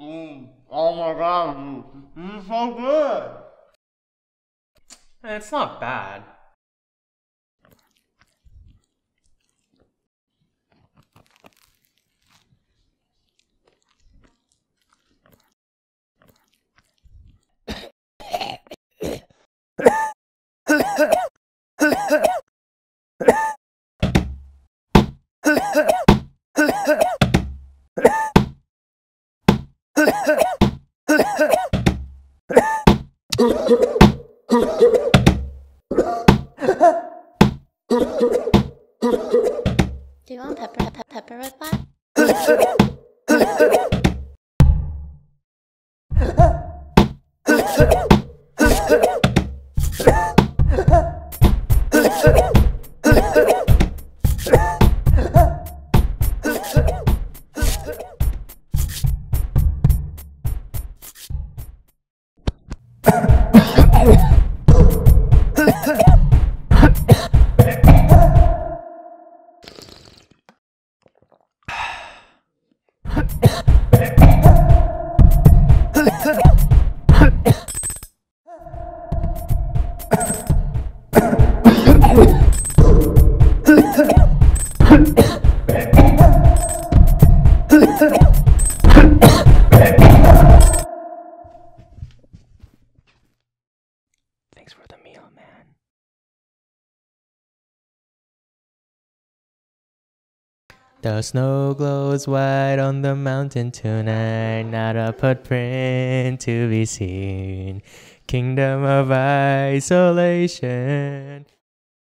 Mm, oh my god, this is so good. It's not bad. Do you want pepper, pepper, pepper with that? Thanks for the meal, man. The snow glows white on the mountain tonight, not a footprint to be seen. Kingdom of isolation.